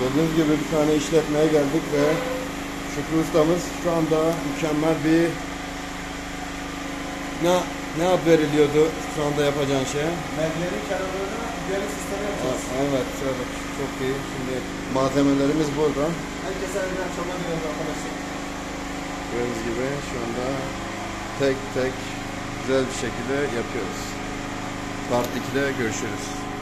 Gördüğünüz gibi bir tane işletmeye geldik ve Şükrü ustamız şu anda mükemmel bir ne ne ad veriliyordu şu anda yapacağın şey? Merdivenin kenarlarına güvenlik sistemi yapacağız. Aa, Evet, evet. Çok iyi. Şimdi malzemelerimiz burada. Herkese elinden çaba arkadaşlar. Gördüğünüz gibi şu anda tek tek güzel bir şekilde yapıyoruz. Part 2'de görüşürüz.